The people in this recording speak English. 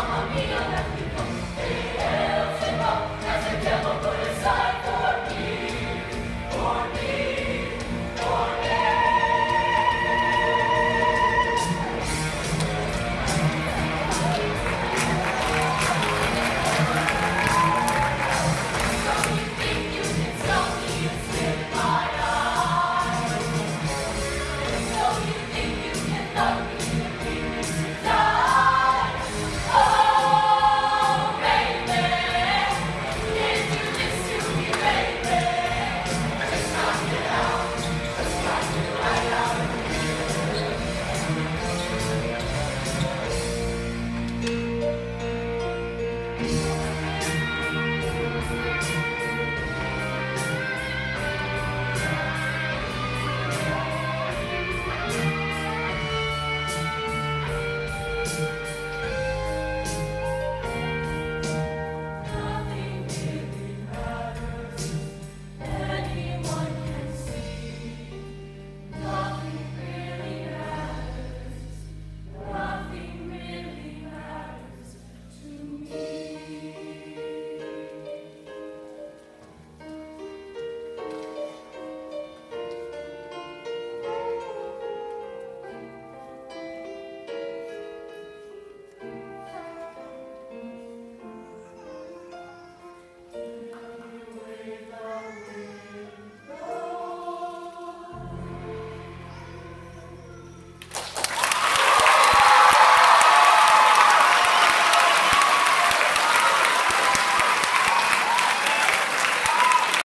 I'll be